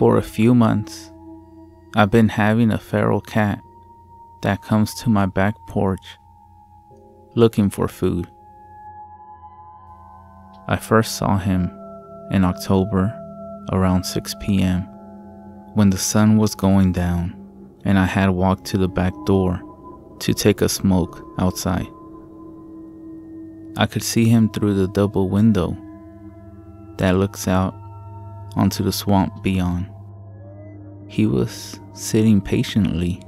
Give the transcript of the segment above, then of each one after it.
For a few months, I've been having a feral cat that comes to my back porch looking for food. I first saw him in October around 6 p.m. when the sun was going down and I had walked to the back door to take a smoke outside. I could see him through the double window that looks out onto the swamp beyond. He was sitting patiently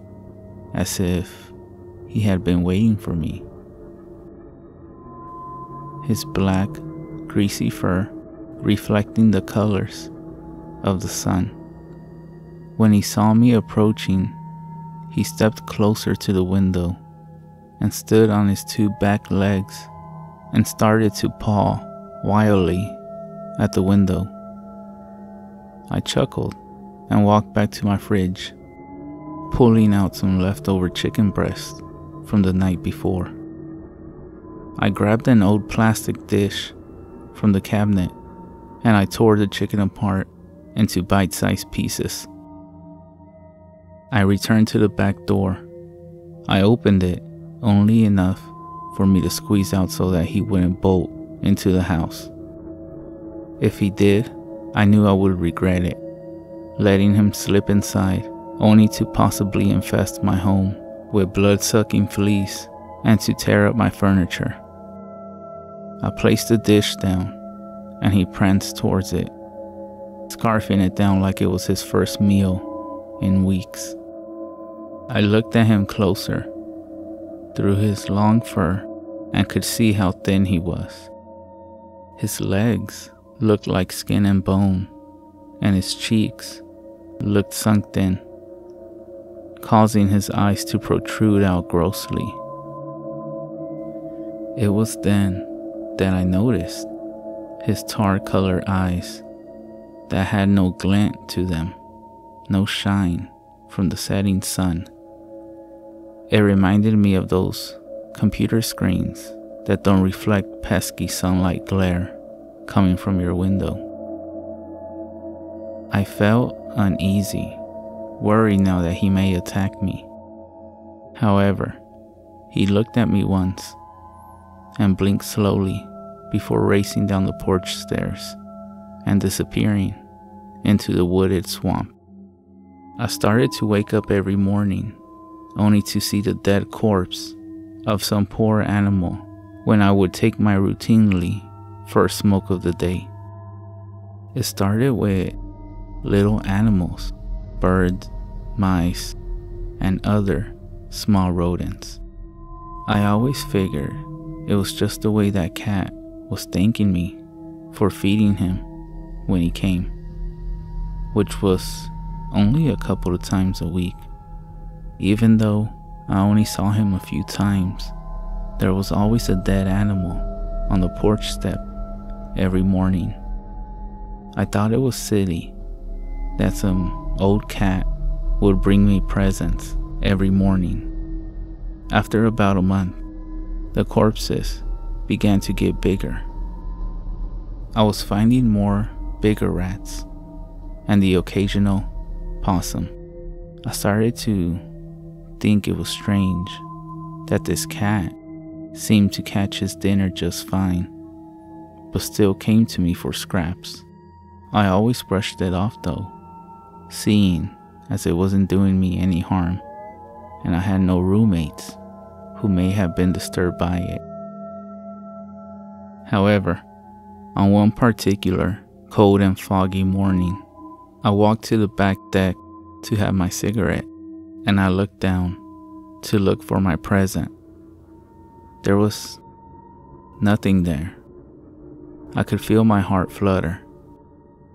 as if he had been waiting for me. His black, greasy fur reflecting the colors of the sun. When he saw me approaching, he stepped closer to the window and stood on his two back legs and started to paw wildly at the window. I chuckled and walked back to my fridge, pulling out some leftover chicken breast from the night before. I grabbed an old plastic dish from the cabinet and I tore the chicken apart into bite sized pieces. I returned to the back door. I opened it only enough for me to squeeze out so that he wouldn't bolt into the house. If he did, I knew I would regret it, letting him slip inside only to possibly infest my home with blood sucking fleas and to tear up my furniture. I placed the dish down and he pranced towards it, scarfing it down like it was his first meal in weeks. I looked at him closer through his long fur and could see how thin he was. His legs looked like skin and bone, and his cheeks looked sunk in, causing his eyes to protrude out grossly. It was then that I noticed his tar colored eyes that had no glint to them, no shine from the setting sun. It reminded me of those computer screens that don't reflect pesky sunlight glare coming from your window. I felt uneasy, worried now that he may attack me. However, he looked at me once and blinked slowly before racing down the porch stairs and disappearing into the wooded swamp. I started to wake up every morning only to see the dead corpse of some poor animal when I would take my routinely first smoke of the day. It started with little animals, birds, mice, and other small rodents. I always figured it was just the way that cat was thanking me for feeding him when he came, which was only a couple of times a week. Even though I only saw him a few times, there was always a dead animal on the porch step every morning. I thought it was silly that some old cat would bring me presents every morning. After about a month, the corpses began to get bigger. I was finding more bigger rats and the occasional possum. I started to think it was strange that this cat seemed to catch his dinner just fine, but still came to me for scraps. I always brushed it off though, seeing as it wasn't doing me any harm, and I had no roommates who may have been disturbed by it. However, on one particular cold and foggy morning, I walked to the back deck to have my cigarette, and I looked down to look for my present. There was nothing there. I could feel my heart flutter.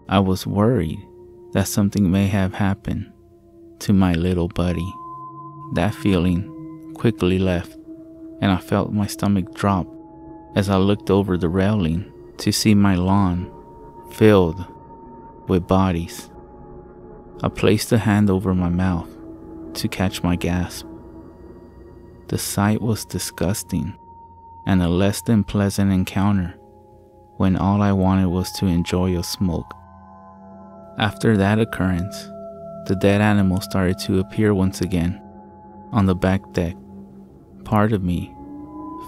I was worried that something may have happened to my little buddy. That feeling quickly left, and I felt my stomach drop as I looked over the railing to see my lawn filled with bodies. I placed a hand over my mouth to catch my gasp. The sight was disgusting and a less than pleasant encounter when all I wanted was to enjoy a smoke. After that occurrence, the dead animal started to appear once again on the back deck. Part of me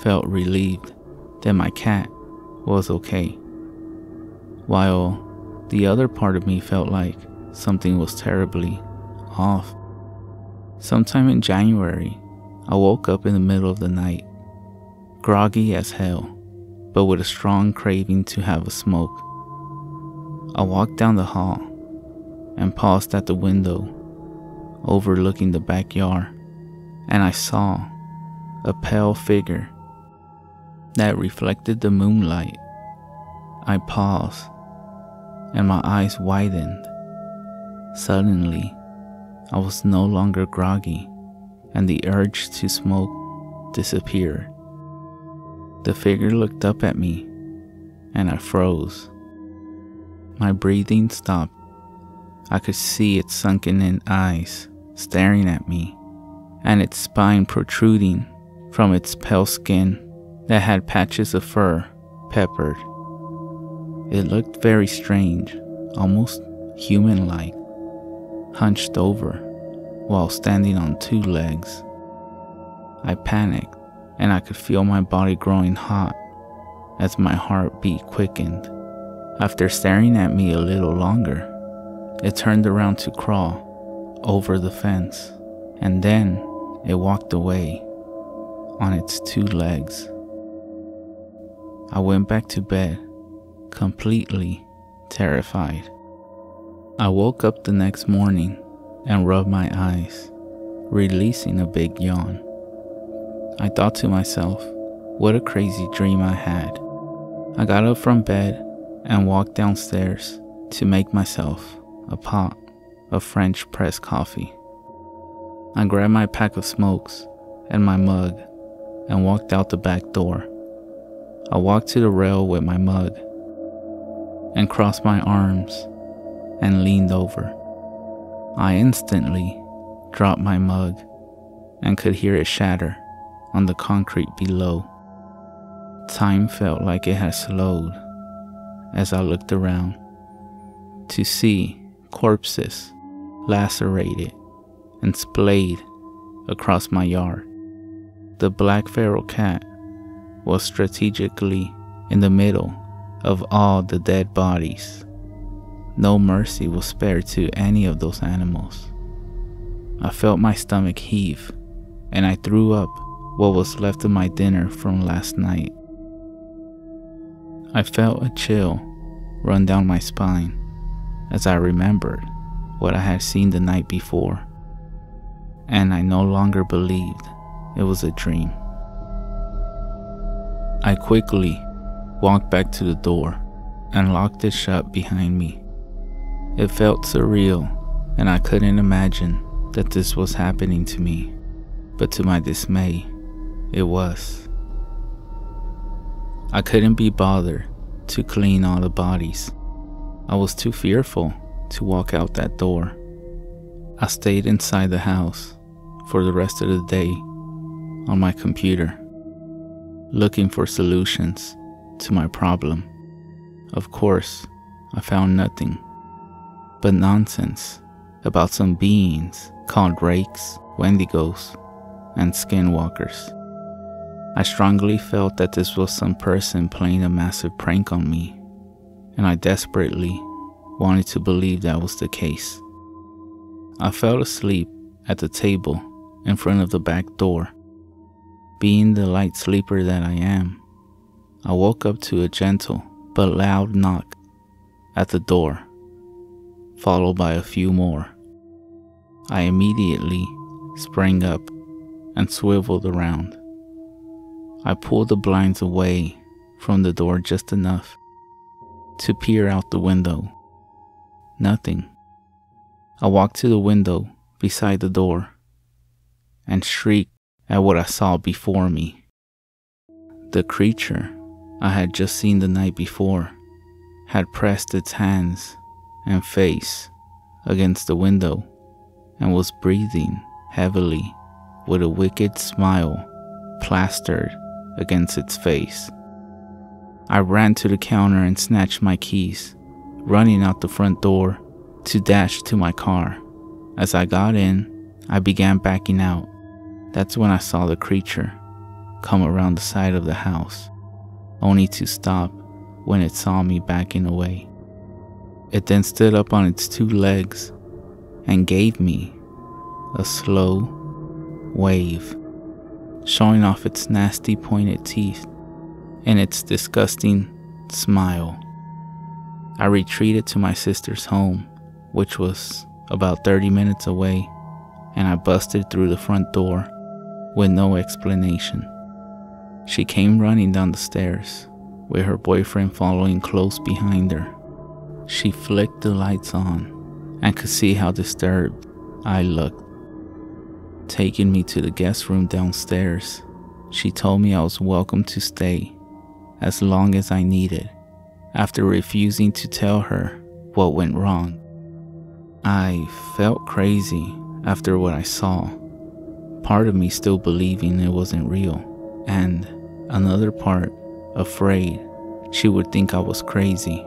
felt relieved that my cat was okay, while the other part of me felt like something was terribly off. Sometime in January, I woke up in the middle of the night, groggy as hell, but with a strong craving to have a smoke. I walked down the hall and paused at the window overlooking the backyard, and I saw a pale figure that reflected the moonlight. I paused and my eyes widened. Suddenly, I was no longer groggy, and the urge to smoke disappeared. The figure looked up at me, and I froze. My breathing stopped. I could see its sunken in eyes staring at me, and its spine protruding from its pale skin that had patches of fur peppered. It looked very strange, almost human like, hunched over while standing on two legs. I panicked and I could feel my body growing hot as my heartbeat quickened. After staring at me a little longer, it turned around to crawl over the fence, and then it walked away on its two legs. I went back to bed, completely terrified. I woke up the next morning and rubbed my eyes, releasing a big yawn. I thought to myself, what a crazy dream I had. I got up from bed and walked downstairs to make myself a pot of French press coffee. I grabbed my pack of smokes and my mug and walked out the back door. I walked to the rail with my mug and crossed my arms and leaned over. I instantly dropped my mug and could hear it shatter on the concrete below. Time felt like it had slowed as I looked around to see corpses lacerated, and splayed across my yard. The black feral cat was strategically in the middle of all the dead bodies. No mercy was spared to any of those animals. I felt my stomach heave, and I threw up what was left of my dinner from last night. I felt a chill run down my spine as I remembered what I had seen the night before, and I no longer believed it was a dream. I quickly walked back to the door and locked it shut behind me. It felt surreal, and I couldn't imagine that this was happening to me, but to my dismay, it was. I couldn't be bothered to clean all the bodies. I was too fearful to walk out that door. I stayed inside the house for the rest of the day on my computer, looking for solutions to my problem. Of course, I found nothing but nonsense about some beings called rakes, wendigos, and skinwalkers. I strongly felt that this was some person playing a massive prank on me, and I desperately wanted to believe that was the case. I fell asleep at the table in front of the back door. Being the light sleeper that I am, I woke up to a gentle but loud knock at the door, followed by a few more. I immediately sprang up and swiveled around. I pulled the blinds away from the door just enough to peer out the window Nothing. I walked to the window beside the door and shrieked at what I saw before me. The creature I had just seen the night before had pressed its hands and face against the window and was breathing heavily with a wicked smile plastered against its face. I ran to the counter and snatched my keys running out the front door to dash to my car. As I got in, I began backing out. That's when I saw the creature come around the side of the house, only to stop when it saw me backing away. It then stood up on its two legs and gave me a slow wave, showing off its nasty pointed teeth and its disgusting smile. I retreated to my sister's home, which was about 30 minutes away, and I busted through the front door with no explanation. She came running down the stairs, with her boyfriend following close behind her. She flicked the lights on and could see how disturbed I looked. Taking me to the guest room downstairs, she told me I was welcome to stay as long as I needed. After refusing to tell her what went wrong, I felt crazy after what I saw. Part of me still believing it wasn't real, and another part afraid she would think I was crazy.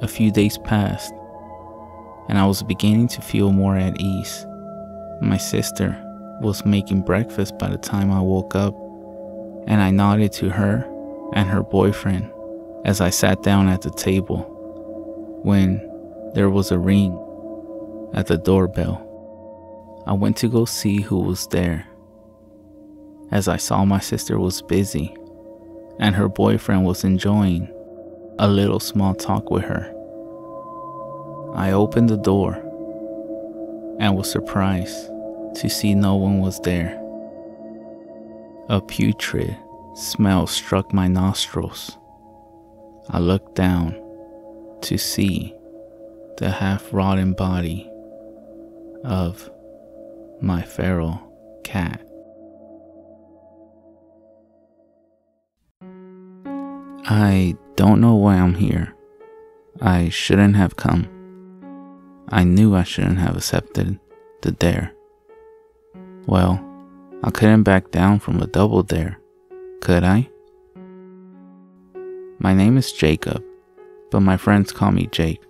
A few days passed, and I was beginning to feel more at ease. My sister was making breakfast by the time I woke up, and I nodded to her and her boyfriend as I sat down at the table when there was a ring at the doorbell. I went to go see who was there. As I saw my sister was busy and her boyfriend was enjoying a little small talk with her. I opened the door and was surprised to see no one was there. A putrid smell struck my nostrils. I looked down to see the half rotten body of my feral cat. I don't know why I'm here. I shouldn't have come. I knew I shouldn't have accepted the dare. Well, I couldn't back down from a double dare, could I? My name is Jacob, but my friends call me Jake.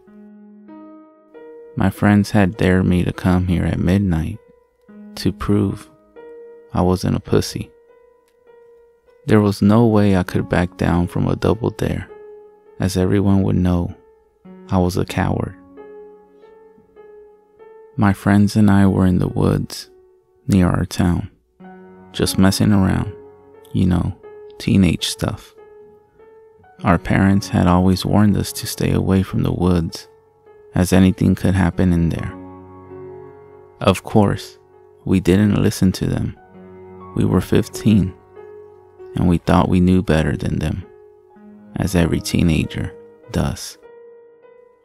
My friends had dared me to come here at midnight to prove I wasn't a pussy. There was no way I could back down from a double dare, as everyone would know I was a coward. My friends and I were in the woods near our town, just messing around, you know, teenage stuff. Our parents had always warned us to stay away from the woods, as anything could happen in there. Of course, we didn't listen to them. We were 15 and we thought we knew better than them, as every teenager does.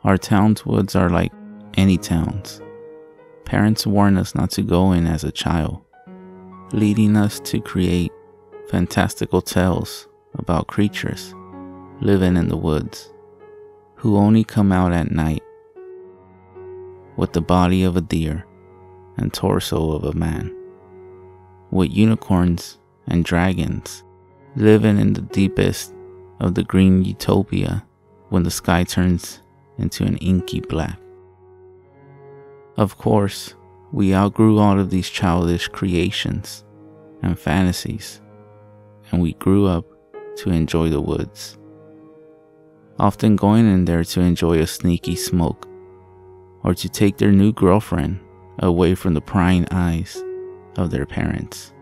Our town's woods are like any towns. Parents warn us not to go in as a child, leading us to create fantastical tales about creatures living in the woods who only come out at night with the body of a deer and torso of a man, with unicorns and dragons living in the deepest of the green utopia when the sky turns into an inky black. Of course, we outgrew all of these childish creations and fantasies, and we grew up to enjoy the woods. Often going in there to enjoy a sneaky smoke, or to take their new girlfriend away from the prying eyes of their parents.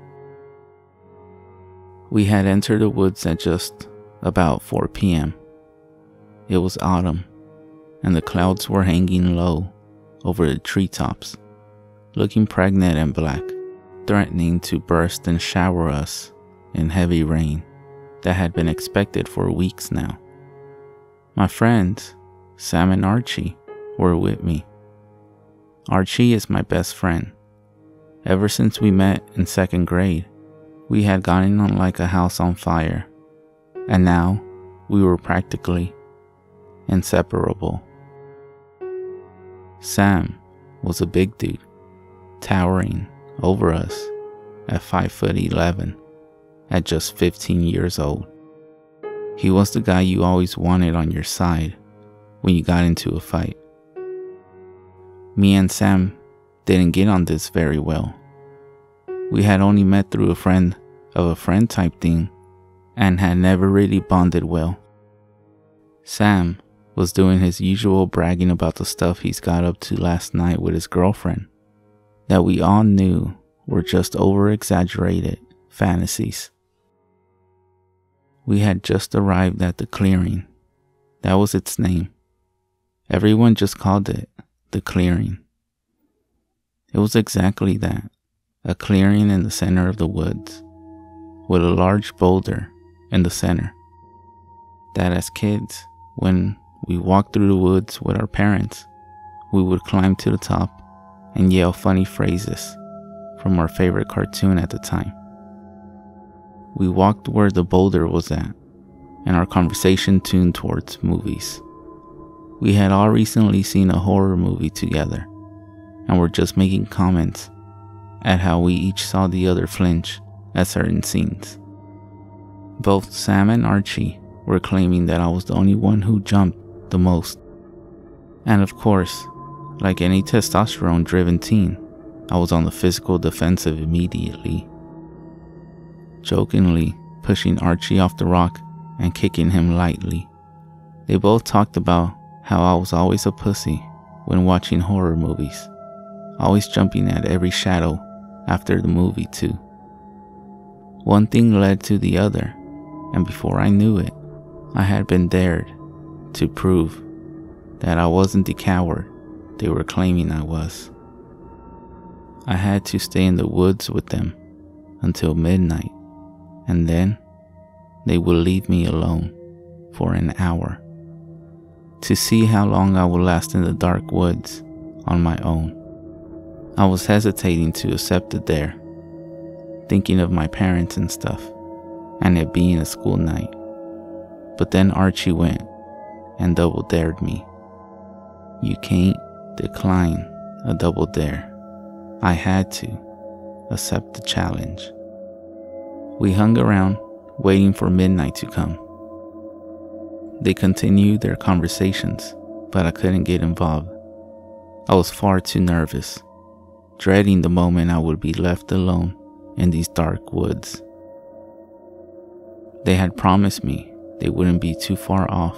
We had entered the woods at just about 4 p.m. It was autumn, and the clouds were hanging low over the treetops, looking pregnant and black, threatening to burst and shower us in heavy rain that had been expected for weeks now. My friends, Sam and Archie, were with me. Archie is my best friend. Ever since we met in second grade, we had gotten on like a house on fire, and now we were practically inseparable. Sam was a big dude, towering over us at 5 foot 11 at just 15 years old. He was the guy you always wanted on your side when you got into a fight. me and Sam didn't get on this very well. We had only met through a friend of a friend type thing and had never really bonded well. Sam was doing his usual bragging about the stuff he's got up to last night with his girlfriend that we all knew were just over exaggerated fantasies. We had just arrived at the clearing. That was its name. Everyone just called it the clearing. It was exactly that a clearing in the center of the woods, with a large boulder in the center. That as kids, when we walked through the woods with our parents, we would climb to the top and yell funny phrases from our favorite cartoon at the time. We walked where the boulder was at, and our conversation tuned towards movies. We had all recently seen a horror movie together, and were just making comments at how we each saw the other flinch at certain scenes. Both Sam and Archie were claiming that I was the only one who jumped the most. And of course, like any testosterone driven teen, I was on the physical defensive immediately. Jokingly pushing Archie off the rock and kicking him lightly. They both talked about how I was always a pussy when watching horror movies, always jumping at every shadow after the movie, too. One thing led to the other, and before I knew it, I had been dared to prove that I wasn't the coward they were claiming I was. I had to stay in the woods with them until midnight, and then they would leave me alone for an hour to see how long I would last in the dark woods on my own. I was hesitating to accept it there, thinking of my parents and stuff, and it being a school night. But then Archie went and double dared me. You can't decline a double dare. I had to accept the challenge. We hung around, waiting for midnight to come. They continued their conversations, but I couldn't get involved. I was far too nervous, dreading the moment I would be left alone in these dark woods. They had promised me they wouldn't be too far off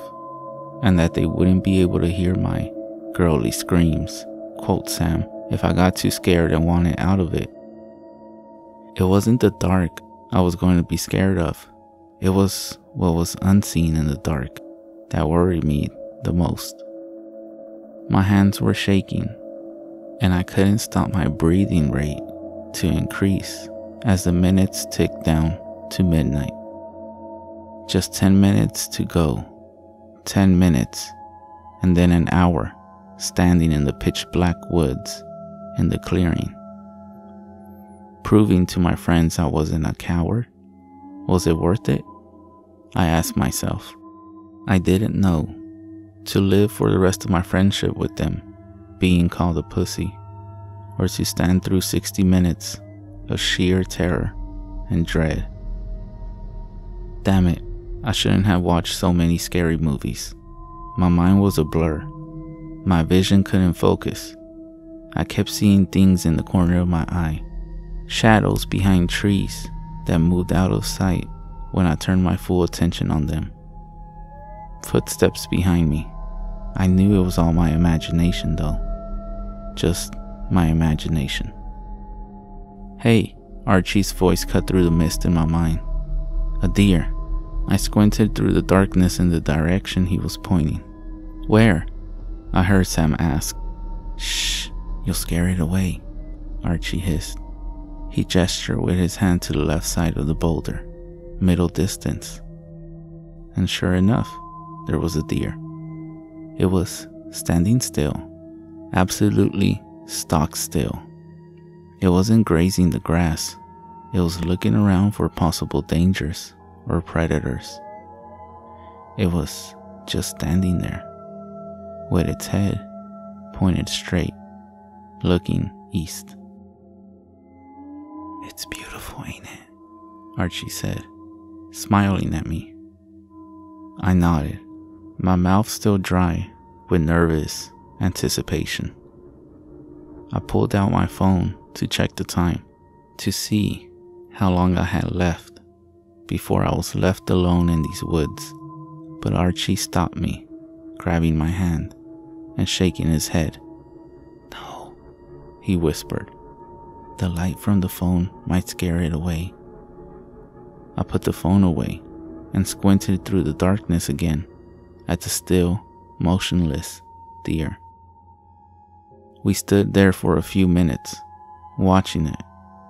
and that they wouldn't be able to hear my girly screams, quote Sam, if I got too scared and wanted out of it. It wasn't the dark I was going to be scared of, it was what was unseen in the dark that worried me the most. My hands were shaking, and I couldn't stop my breathing rate to increase as the minutes ticked down to midnight. Just 10 minutes to go, 10 minutes, and then an hour standing in the pitch black woods in the clearing. Proving to my friends I wasn't a coward? Was it worth it? I asked myself. I didn't know to live for the rest of my friendship with them, being called a pussy, or to stand through 60 minutes of sheer terror and dread. Damn it, I shouldn't have watched so many scary movies. My mind was a blur. My vision couldn't focus. I kept seeing things in the corner of my eye, shadows behind trees that moved out of sight when I turned my full attention on them footsteps behind me. I knew it was all my imagination, though. Just my imagination. Hey, Archie's voice cut through the mist in my mind. A deer. I squinted through the darkness in the direction he was pointing. Where? I heard Sam ask. Shh, you'll scare it away, Archie hissed. He gestured with his hand to the left side of the boulder, middle distance. And sure enough, there was a deer. It was standing still, absolutely stock still. It wasn't grazing the grass, it was looking around for possible dangers or predators. It was just standing there, with its head pointed straight, looking east. It's beautiful, ain't it? Archie said, smiling at me. I nodded my mouth still dry with nervous anticipation. I pulled out my phone to check the time to see how long I had left before I was left alone in these woods. But Archie stopped me, grabbing my hand and shaking his head. No, he whispered. The light from the phone might scare it away. I put the phone away and squinted through the darkness again at the still, motionless deer. We stood there for a few minutes, watching it.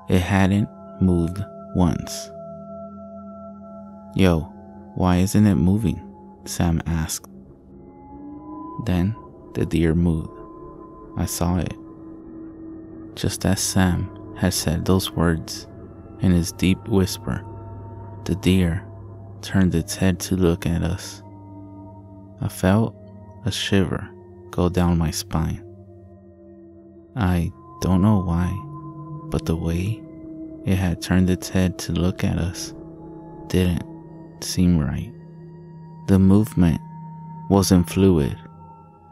It hadn't moved once. Yo, why isn't it moving? Sam asked. Then the deer moved. I saw it. Just as Sam had said those words in his deep whisper, the deer turned its head to look at us. I felt a shiver go down my spine. I don't know why, but the way it had turned its head to look at us didn't seem right. The movement wasn't fluid.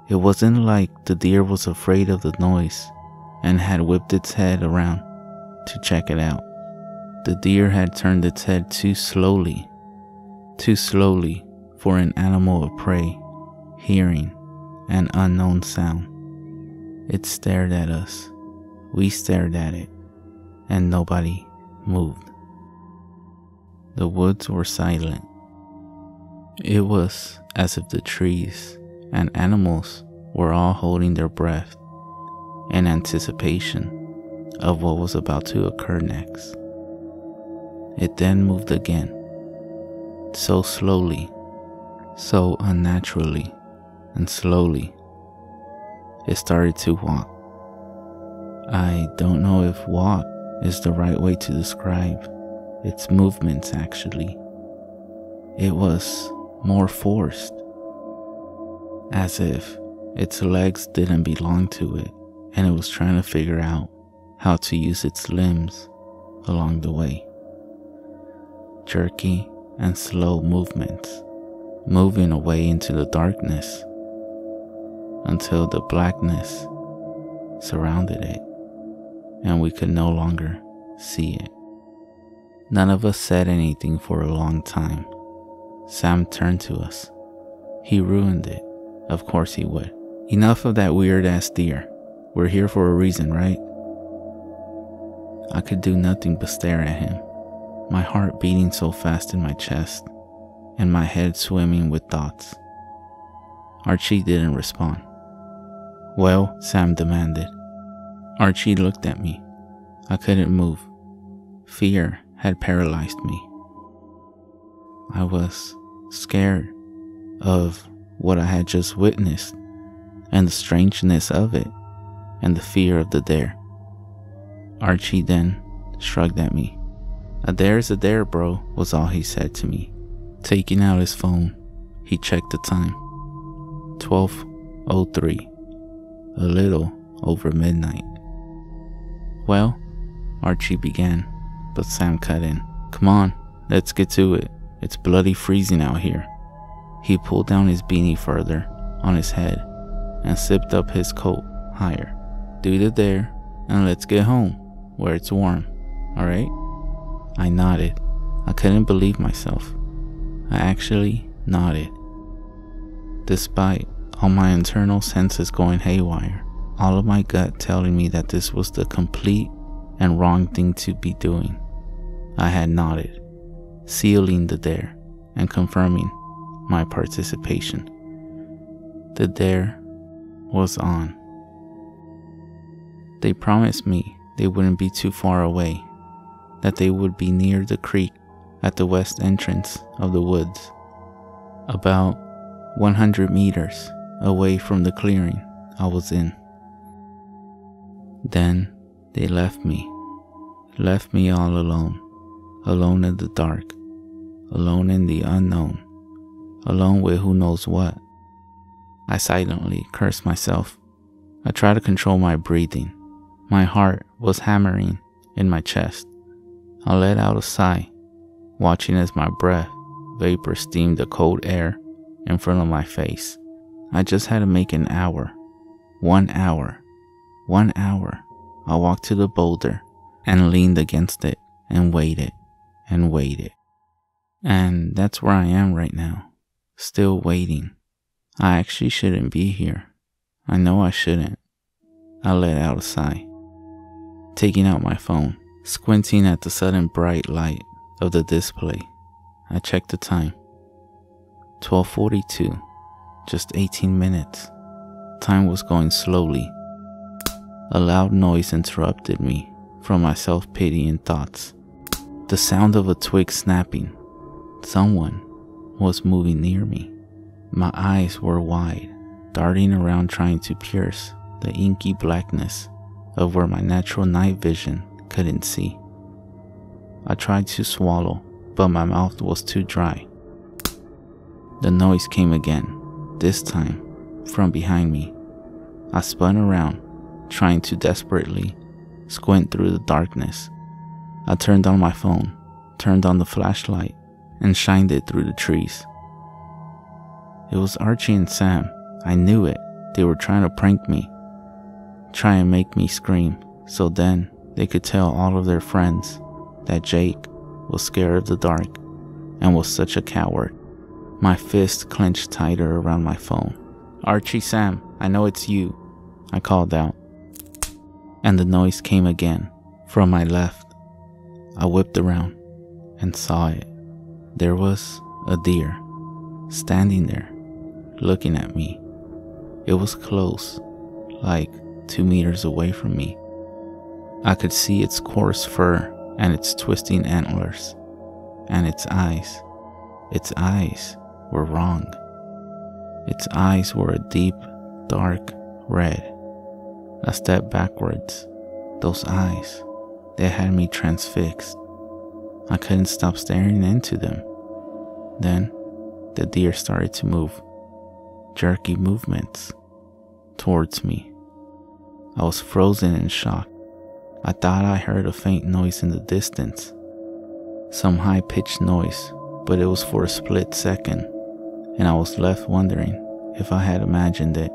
It wasn't like the deer was afraid of the noise and had whipped its head around to check it out. The deer had turned its head too slowly, too slowly for an animal of prey hearing an unknown sound. It stared at us. We stared at it, and nobody moved. The woods were silent. It was as if the trees and animals were all holding their breath in anticipation of what was about to occur next. It then moved again, so slowly, so unnaturally, and slowly. It started to walk. I don't know if walk is the right way to describe its movements, actually. It was more forced, as if its legs didn't belong to it and it was trying to figure out how to use its limbs along the way. Jerky and slow movements, moving away into the darkness until the blackness surrounded it and we could no longer see it. None of us said anything for a long time. Sam turned to us. He ruined it. Of course he would. Enough of that weird ass deer. We're here for a reason, right? I could do nothing but stare at him, my heart beating so fast in my chest, and my head swimming with thoughts. Archie didn't respond. Well, Sam demanded. Archie looked at me. I couldn't move. Fear had paralyzed me. I was scared of what I had just witnessed and the strangeness of it and the fear of the dare. Archie then shrugged at me. A dare's a dare, bro, was all he said to me. Taking out his phone, he checked the time. 12.03. A little over midnight. Well, Archie began, but Sam cut in. Come on, let's get to it. It's bloody freezing out here. He pulled down his beanie further on his head and zipped up his coat higher. Do the dare and let's get home where it's warm, alright? I nodded. I couldn't believe myself. I actually nodded. Despite all my internal senses going haywire, all of my gut telling me that this was the complete and wrong thing to be doing, I had nodded, sealing the dare and confirming my participation. The dare was on. They promised me they wouldn't be too far away, that they would be near the creek at the west entrance of the woods, about 100 meters away from the clearing I was in. Then they left me, left me all alone, alone in the dark, alone in the unknown, alone with who knows what. I silently cursed myself. I tried to control my breathing. My heart was hammering in my chest. I let out a sigh, watching as my breath vapor steamed the cold air in front of my face. I just had to make an hour, one hour, One hour. I walked to the boulder and leaned against it and waited and waited. And that's where I am right now, still waiting. I actually shouldn't be here. I know I shouldn't. I let out a sigh. Taking out my phone, squinting at the sudden bright light of the display, I checked the time. 12:42. Just 18 minutes. Time was going slowly. A loud noise interrupted me from my self-pitying thoughts. The sound of a twig snapping. Someone was moving near me. My eyes were wide, darting around trying to pierce the inky blackness of where my natural night vision couldn't see. I tried to swallow, but my mouth was too dry. The noise came again, this time from behind me. I spun around, trying to desperately squint through the darkness. I turned on my phone, turned on the flashlight, and shined it through the trees. It was Archie and Sam. I knew it. They were trying to prank me, try and make me scream, so then they could tell all of their friends that Jake was scared of the dark and was such a coward. My fist clenched tighter around my phone. Archie Sam, I know it's you, I called out. And the noise came again from my left. I whipped around and saw it. There was a deer standing there, looking at me. It was close, like two meters away from me. I could see its coarse fur and its twisting antlers, and its eyes. Its eyes were wrong. Its eyes were a deep, dark red. I stepped backwards. Those eyes, they had me transfixed. I couldn't stop staring into them. Then, the deer started to move, jerky movements, towards me. I was frozen in shock. I thought I heard a faint noise in the distance, some high pitched noise, but it was for a split second and I was left wondering if I had imagined it.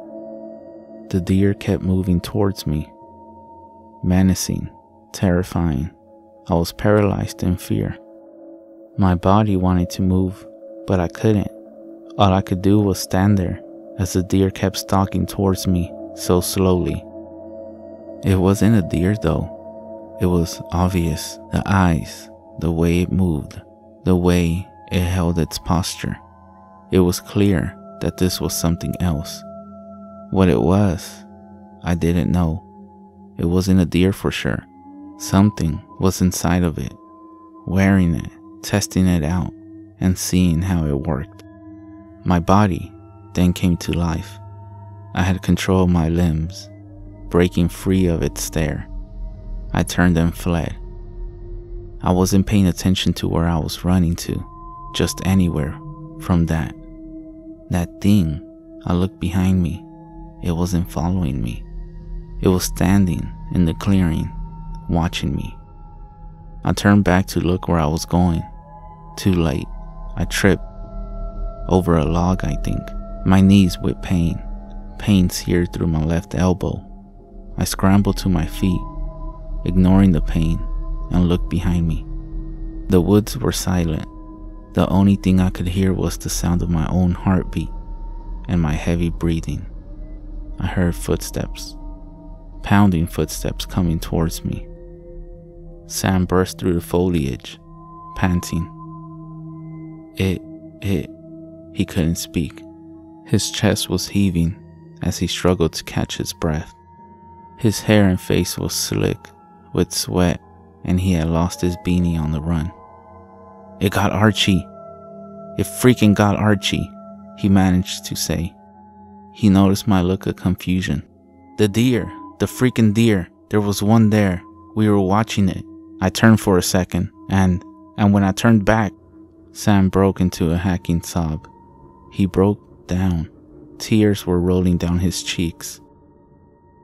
The deer kept moving towards me, menacing, terrifying. I was paralyzed in fear. My body wanted to move, but I couldn't. All I could do was stand there as the deer kept stalking towards me so slowly. It wasn't a deer though. It was obvious the eyes, the way it moved, the way it held its posture. It was clear that this was something else. What it was, I didn't know. It wasn't a deer for sure. Something was inside of it, wearing it, testing it out, and seeing how it worked. My body then came to life. I had control of my limbs, breaking free of its stare. I turned and fled. I wasn't paying attention to where I was running to, just anywhere from that. That thing, I looked behind me. It wasn't following me. It was standing in the clearing, watching me. I turned back to look where I was going. Too late. I tripped over a log, I think. My knees with pain. Pain seared through my left elbow. I scrambled to my feet, ignoring the pain, and looked behind me. The woods were silent. The only thing I could hear was the sound of my own heartbeat and my heavy breathing. I heard footsteps, pounding footsteps coming towards me. Sam burst through the foliage, panting. It, it, he couldn't speak. His chest was heaving as he struggled to catch his breath. His hair and face was slick with sweat, and he had lost his beanie on the run. It got Archie. It freaking got Archie, he managed to say. He noticed my look of confusion. The deer, the freaking deer, there was one there. We were watching it. I turned for a second, and, and when I turned back, Sam broke into a hacking sob. He broke down. Tears were rolling down his cheeks.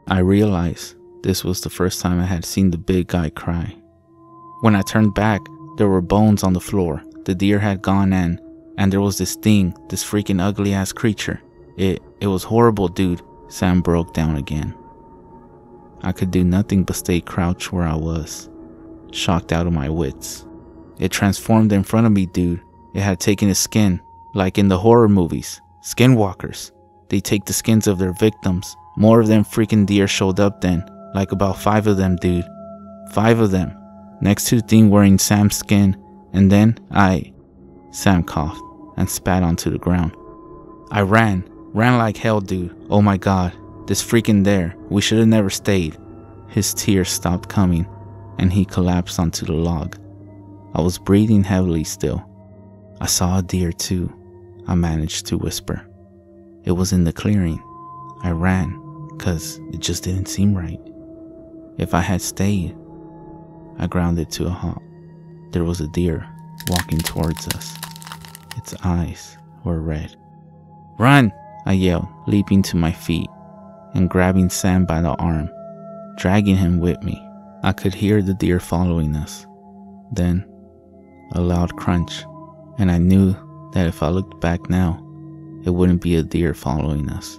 I realized this was the first time I had seen the big guy cry. When I turned back, there were bones on the floor. The deer had gone in, and there was this thing, this freaking ugly ass creature. It it was horrible, dude. Sam broke down again. I could do nothing but stay crouched where I was, shocked out of my wits. It transformed in front of me, dude. It had taken his skin, like in the horror movies. Skinwalkers. They take the skins of their victims. More of them freaking deer showed up then. Like about five of them, dude. Five of them. Next to the thing wearing Sam's skin. And then I. Sam coughed and spat onto the ground. I ran. Ran like hell, dude. Oh my god. This freaking there. We should have never stayed. His tears stopped coming and he collapsed onto the log. I was breathing heavily still. I saw a deer too, I managed to whisper. It was in the clearing. I ran, cause it just didn't seem right. If I had stayed, I grounded to a halt. There was a deer walking towards us. Its eyes were red. Run! I yelled, leaping to my feet and grabbing Sam by the arm, dragging him with me. I could hear the deer following us. Then a loud crunch, and I knew that if I looked back now, it wouldn't be a deer following us.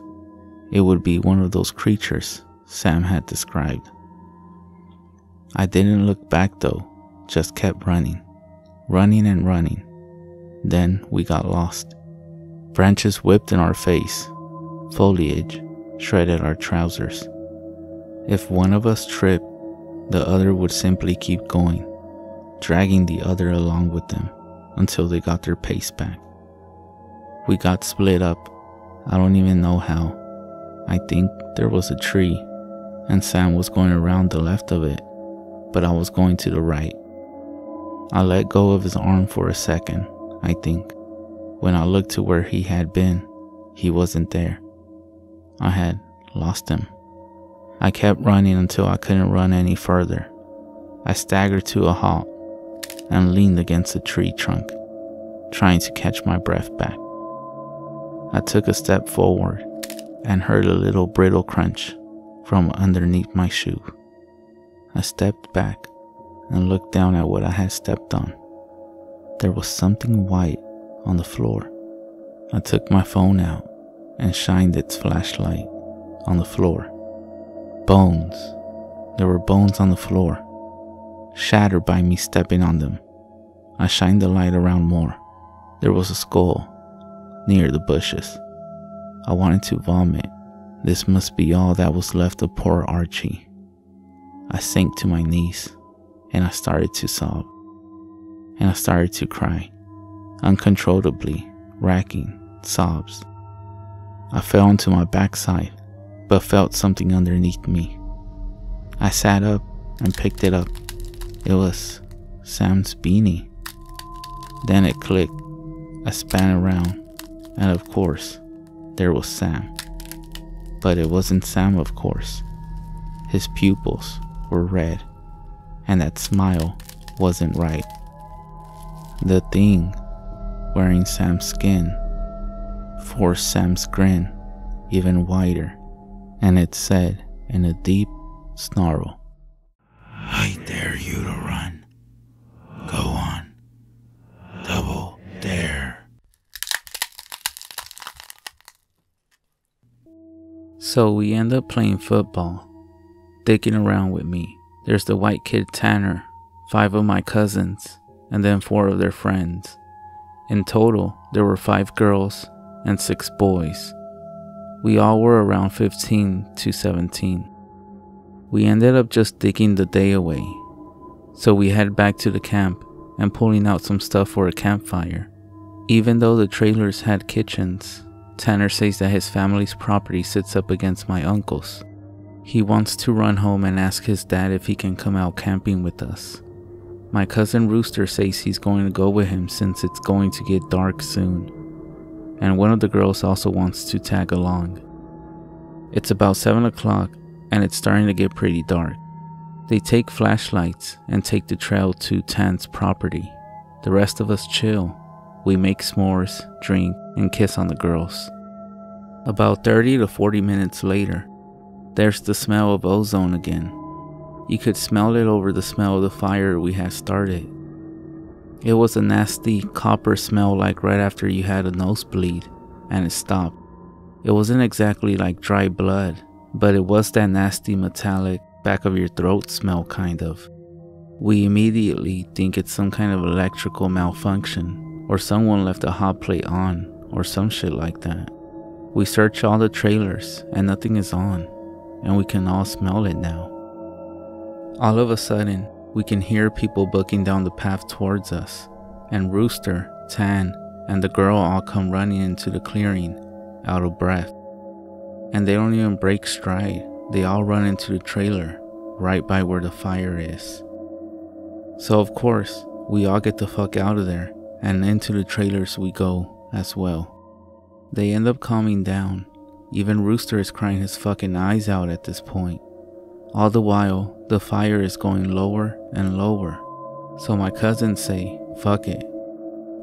It would be one of those creatures Sam had described. I didn't look back though, just kept running, running and running. Then we got lost. Branches whipped in our face, foliage shredded our trousers. If one of us tripped, the other would simply keep going dragging the other along with them until they got their pace back. We got split up. I don't even know how. I think there was a tree, and Sam was going around the left of it, but I was going to the right. I let go of his arm for a second, I think. When I looked to where he had been, he wasn't there. I had lost him. I kept running until I couldn't run any further. I staggered to a halt and leaned against a tree trunk, trying to catch my breath back. I took a step forward and heard a little brittle crunch from underneath my shoe. I stepped back and looked down at what I had stepped on. There was something white on the floor. I took my phone out and shined its flashlight on the floor. Bones. There were bones on the floor shattered by me stepping on them. I shined the light around more. There was a skull near the bushes. I wanted to vomit. This must be all that was left of poor Archie. I sank to my knees and I started to sob. And I started to cry, uncontrollably, racking sobs. I fell onto my backside, but felt something underneath me. I sat up and picked it up. It was Sam's beanie. Then it clicked. I span around, and of course, there was Sam. But it wasn't Sam, of course. His pupils were red, and that smile wasn't right. The thing wearing Sam's skin forced Sam's grin even wider, and it said in a deep snarl, I dare you to run. Go on. Double dare. So we end up playing football. Dicking around with me. There's the white kid Tanner, five of my cousins, and then four of their friends. In total, there were five girls and six boys. We all were around 15 to 17. We ended up just digging the day away. So we head back to the camp and pulling out some stuff for a campfire. Even though the trailers had kitchens, Tanner says that his family's property sits up against my uncle's. He wants to run home and ask his dad if he can come out camping with us. My cousin Rooster says he's going to go with him since it's going to get dark soon. And one of the girls also wants to tag along. It's about 7 o'clock and it's starting to get pretty dark. They take flashlights and take the trail to Tan's property. The rest of us chill. We make s'mores, drink, and kiss on the girls. About 30 to 40 minutes later, there's the smell of ozone again. You could smell it over the smell of the fire we had started. It was a nasty copper smell like right after you had a nosebleed, and it stopped. It wasn't exactly like dry blood, but it was that nasty metallic back of your throat smell, kind of. We immediately think it's some kind of electrical malfunction, or someone left a hot plate on, or some shit like that. We search all the trailers, and nothing is on, and we can all smell it now. All of a sudden, we can hear people booking down the path towards us, and Rooster, Tan, and the girl all come running into the clearing, out of breath. And they don't even break stride, they all run into the trailer, right by where the fire is. So, of course, we all get the fuck out of there, and into the trailers we go as well. They end up calming down. Even Rooster is crying his fucking eyes out at this point. All the while, the fire is going lower and lower. So my cousins say, fuck it.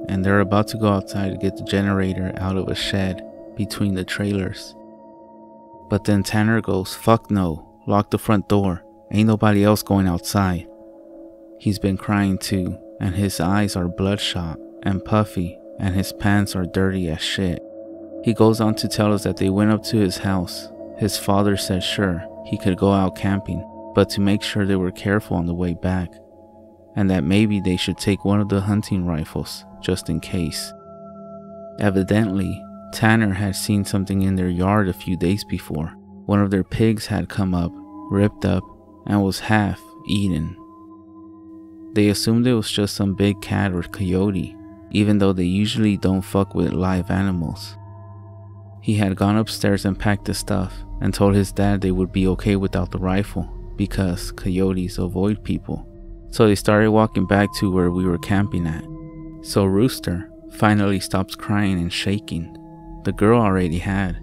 And they're about to go outside to get the generator out of a shed between the trailers. But then Tanner goes, fuck no, lock the front door. Ain't nobody else going outside. He's been crying too, and his eyes are bloodshot and puffy, and his pants are dirty as shit. He goes on to tell us that they went up to his house. His father said sure, he could go out camping, but to make sure they were careful on the way back, and that maybe they should take one of the hunting rifles just in case. Evidently, Tanner had seen something in their yard a few days before. One of their pigs had come up, ripped up, and was half eaten. They assumed it was just some big cat or coyote, even though they usually don't fuck with live animals. He had gone upstairs and packed the stuff and told his dad they would be okay without the rifle because coyotes avoid people. So they started walking back to where we were camping at. So Rooster finally stops crying and shaking. The girl already had,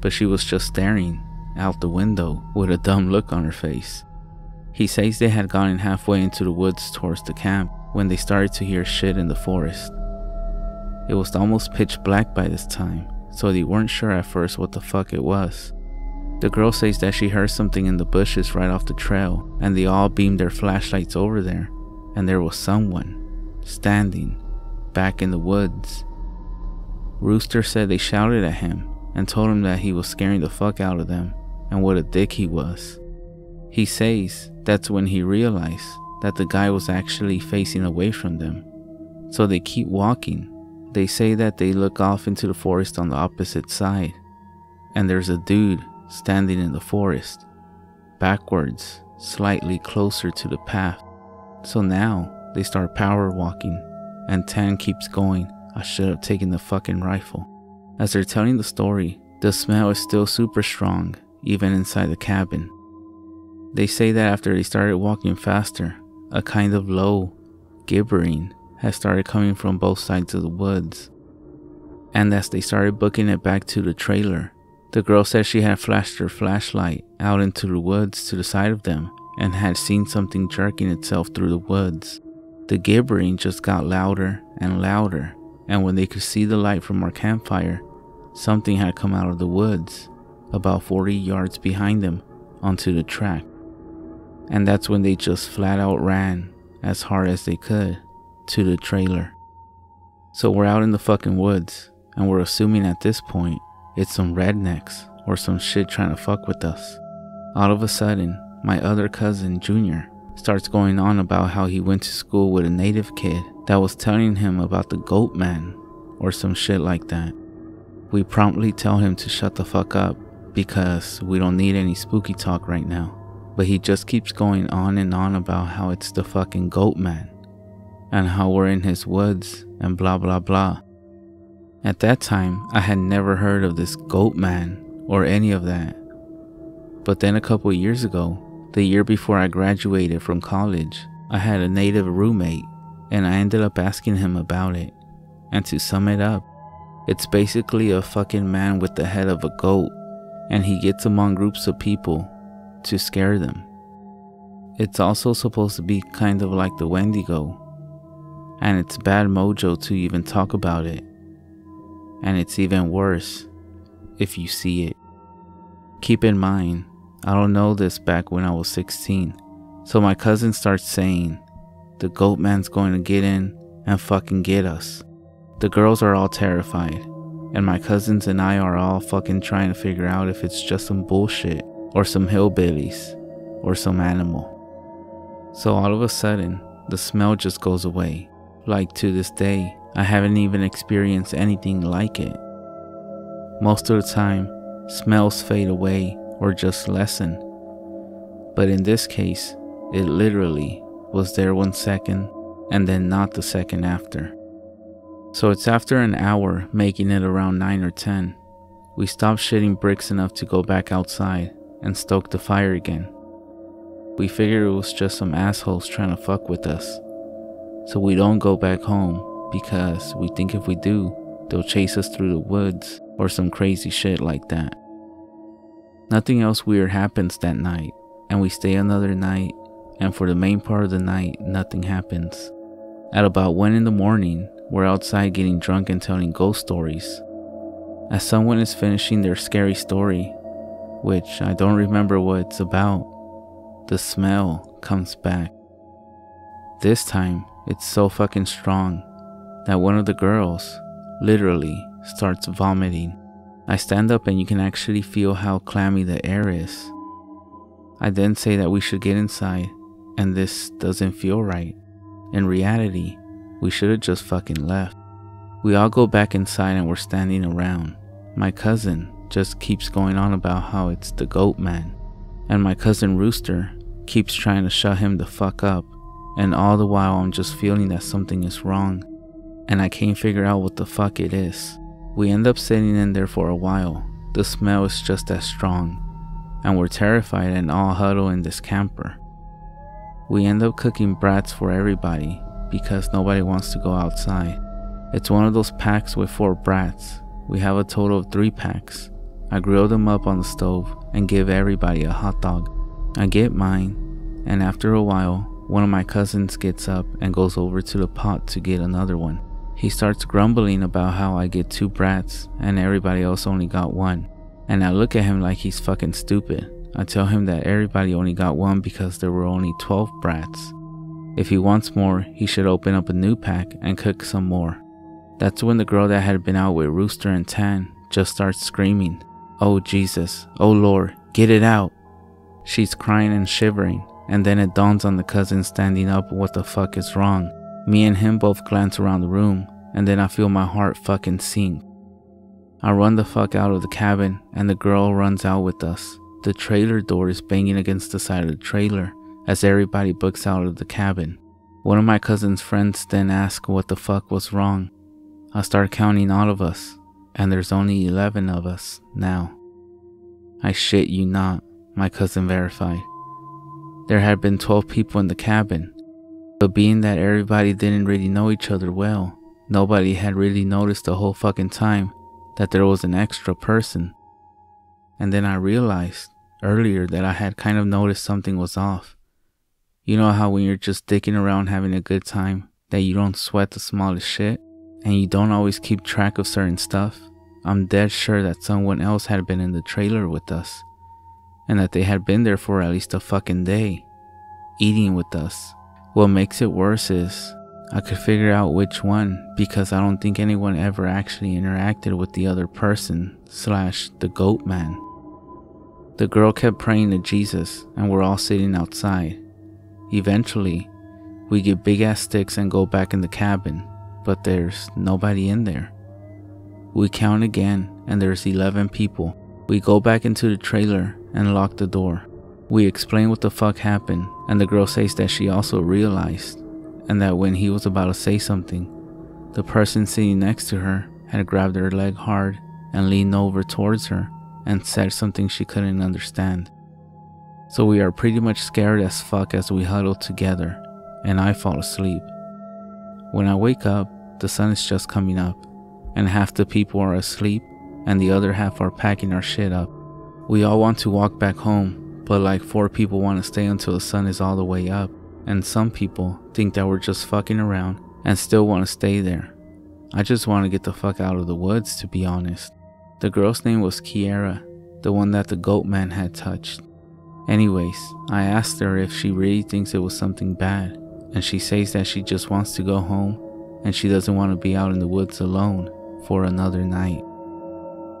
but she was just staring out the window with a dumb look on her face. He says they had gotten halfway into the woods towards the camp when they started to hear shit in the forest. It was almost pitch black by this time, so they weren't sure at first what the fuck it was. The girl says that she heard something in the bushes right off the trail, and they all beamed their flashlights over there, and there was someone standing back in the woods. Rooster said they shouted at him and told him that he was scaring the fuck out of them and what a dick he was. He says that's when he realized that the guy was actually facing away from them. So they keep walking they say that they look off into the forest on the opposite side, and there's a dude standing in the forest, backwards, slightly closer to the path. So now they start power walking, and Tan keeps going. I should have taken the fucking rifle. As they're telling the story, the smell is still super strong, even inside the cabin. They say that after they started walking faster, a kind of low, gibbering had started coming from both sides of the woods. And as they started booking it back to the trailer, the girl said she had flashed her flashlight out into the woods to the side of them and had seen something jerking itself through the woods. The gibbering just got louder and louder, and when they could see the light from our campfire, something had come out of the woods, about 40 yards behind them, onto the track. And that's when they just flat out ran as hard as they could to the trailer. So we're out in the fucking woods, and we're assuming at this point it's some rednecks or some shit trying to fuck with us. All of a sudden, my other cousin, Junior, starts going on about how he went to school with a native kid that was telling him about the goat man or some shit like that. We promptly tell him to shut the fuck up because we don't need any spooky talk right now. But he just keeps going on and on about how it's the fucking goat man and how we're in his woods and blah blah blah. At that time, I had never heard of this goat man or any of that. But then a couple years ago, the year before I graduated from college, I had a native roommate and I ended up asking him about it. And to sum it up, it's basically a fucking man with the head of a goat and he gets among groups of people to scare them. It's also supposed to be kind of like the Wendigo, and it's bad mojo to even talk about it. And it's even worse if you see it. Keep in mind, I don't know this back when I was 16. So my cousin starts saying, the goat man's going to get in and fucking get us. The girls are all terrified, and my cousins and I are all fucking trying to figure out if it's just some bullshit or some hillbillies. or some animal. So all of a sudden, the smell just goes away. Like to this day, I haven't even experienced anything like it. Most of the time, smells fade away or just lessen. But in this case, it literally was there one second and then not the second after. So it's after an hour, making it around 9 or 10. We stop shitting bricks enough to go back outside and stoke the fire again. We figured it was just some assholes trying to fuck with us. So we don't go back home because we think if we do, they'll chase us through the woods or some crazy shit like that. Nothing else weird happens that night, and we stay another night, and for the main part of the night, nothing happens. At about 1 in the morning, we're outside getting drunk and telling ghost stories. As someone is finishing their scary story, which I don't remember what it's about, the smell comes back. This time, it's so fucking strong that one of the girls literally starts vomiting. I stand up and you can actually feel how clammy the air is. I then say that we should get inside, and this doesn't feel right. In reality, we should have just fucking left. We all go back inside and we're standing around. My cousin just keeps going on about how it's the goat man, and my cousin Rooster keeps trying to shut him the fuck up, and all the while I'm just feeling that something is wrong, and I can't figure out what the fuck it is. We end up sitting in there for a while. The smell is just as strong, and we're terrified and all huddle in this camper. We end up cooking brats for everybody because nobody wants to go outside. It's one of those packs with four brats. We have a total of three packs. I grill them up on the stove and give everybody a hot dog. I get mine, and after a while, one of my cousins gets up and goes over to the pot to get another one. He starts grumbling about how I get two brats and everybody else only got one. And I look at him like he's fucking stupid. I tell him that everybody only got one because there were only 12 brats. If he wants more, he should open up a new pack and cook some more. That's when the girl that had been out with Rooster and Tan just starts screaming, Oh Jesus, oh Lord, get it out. She's crying and shivering, and then it dawns on the cousin standing up what the fuck is wrong. Me and him both glance around the room, and then I feel my heart fucking sink. I run the fuck out of the cabin, and the girl runs out with us. The trailer door is banging against the side of the trailer as everybody books out of the cabin. One of my cousin's friends then asks what the fuck was wrong. I start counting all of us, and there's only 11 of us now. I shit you not my cousin verified. There had been 12 people in the cabin, but being that everybody didn't really know each other well, nobody had really noticed the whole fucking time that there was an extra person. And then I realized earlier that I had kind of noticed something was off. You know how when you're just dicking around having a good time, that you don't sweat the smallest shit, and you don't always keep track of certain stuff? I'm dead sure that someone else had been in the trailer with us and that they had been there for at least a fucking day, eating with us. What makes it worse is I could figure out which one because I don't think anyone ever actually interacted with the other person slash the goat man. The girl kept praying to Jesus and we're all sitting outside. Eventually, we get big ass sticks and go back in the cabin, but there's nobody in there. We count again and there's 11 people. We go back into the trailer and lock the door. We explain what the fuck happened, and the girl says that she also realized, and that when he was about to say something, the person sitting next to her had grabbed her leg hard and leaned over towards her and said something she couldn't understand. So we are pretty much scared as fuck as we huddle together, and I fall asleep. When I wake up, the sun is just coming up, and half the people are asleep, and the other half are packing our shit up. We all want to walk back home, but like four people want to stay until the sun is all the way up, and some people think that we're just fucking around and still want to stay there. I just want to get the fuck out of the woods, to be honest. The girl's name was Kiera, the one that the goat man had touched. Anyways, I asked her if she really thinks it was something bad, and she says that she just wants to go home and she doesn't want to be out in the woods alone for another night.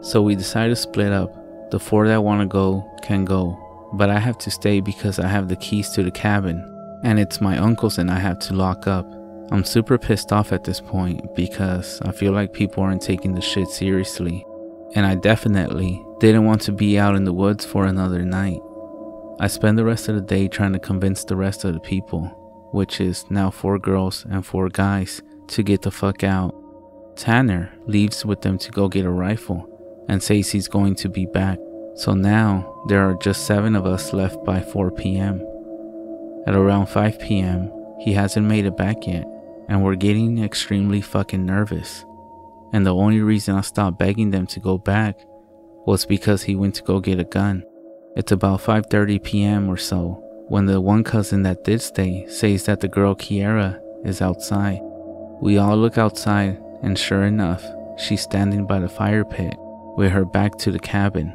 So we decide to split up the four that want to go can go, but I have to stay because I have the keys to the cabin, and it's my uncle's and I have to lock up. I'm super pissed off at this point because I feel like people aren't taking the shit seriously, and I definitely didn't want to be out in the woods for another night. I spend the rest of the day trying to convince the rest of the people, which is now four girls and four guys, to get the fuck out. Tanner leaves with them to go get a rifle and says he's going to be back. So now there are just seven of us left by 4 p.m. At around 5 p.m., he hasn't made it back yet, and we're getting extremely fucking nervous. And the only reason I stopped begging them to go back was because he went to go get a gun. It's about 5:30 p.m. or so when the one cousin that did stay says that the girl Kiera is outside. We all look outside and sure enough, she's standing by the fire pit with her back to the cabin.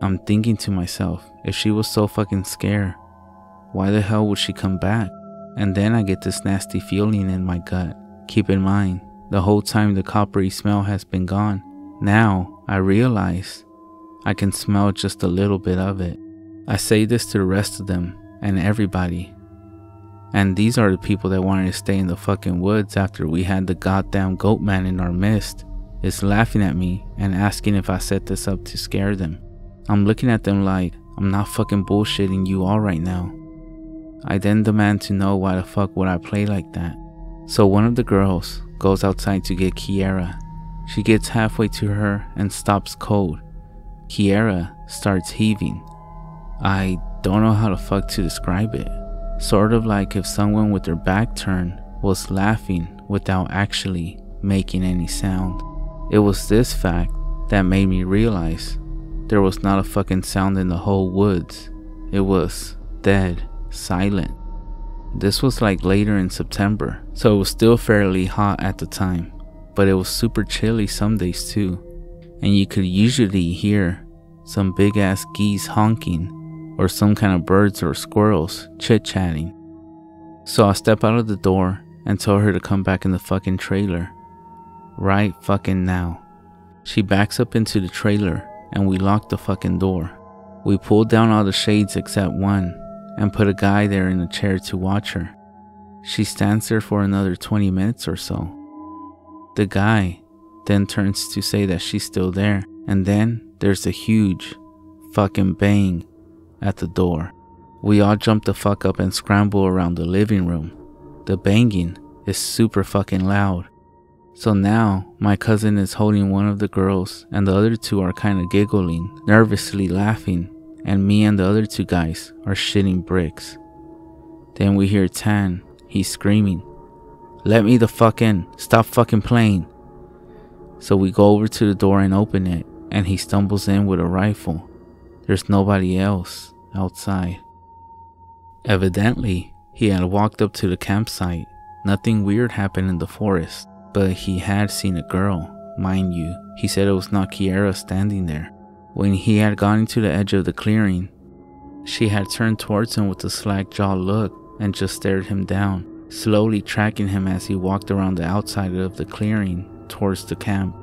I'm thinking to myself, if she was so fucking scared, why the hell would she come back? And then I get this nasty feeling in my gut. Keep in mind, the whole time the coppery smell has been gone. Now I realize I can smell just a little bit of it. I say this to the rest of them and everybody. And these are the people that wanted to stay in the fucking woods after we had the goddamn goat man in our midst. Is laughing at me and asking if I set this up to scare them. I'm looking at them like I'm not fucking bullshitting you all right now. I then demand to know why the fuck would I play like that. So one of the girls goes outside to get Kiera. She gets halfway to her and stops cold. Kiera starts heaving. I don't know how the fuck to describe it. Sort of like if someone with their back turned was laughing without actually making any sound. It was this fact that made me realize there was not a fucking sound in the whole woods. It was dead, silent. This was like later in September, so it was still fairly hot at the time, but it was super chilly some days too. And you could usually hear some big ass geese honking or some kind of birds or squirrels chit chatting. So I step out of the door and tell her to come back in the fucking trailer right fucking now. She backs up into the trailer and we lock the fucking door. We pull down all the shades except one and put a guy there in a chair to watch her. She stands there for another 20 minutes or so. The guy then turns to say that she's still there, and then there's a huge fucking bang at the door. We all jump the fuck up and scramble around the living room. The banging is super fucking loud. So now, my cousin is holding one of the girls, and the other two are kind of giggling, nervously laughing, and me and the other two guys are shitting bricks. Then we hear Tan, he's screaming, Let me the fuck in, stop fucking playing. So we go over to the door and open it, and he stumbles in with a rifle. There's nobody else outside. Evidently, he had walked up to the campsite. Nothing weird happened in the forest but he had seen a girl, mind you. He said it was not Kiera standing there. When he had gotten to the edge of the clearing, she had turned towards him with a slack jaw look and just stared him down, slowly tracking him as he walked around the outside of the clearing towards the camp.